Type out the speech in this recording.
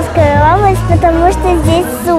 Тюменскую область, потому что здесь.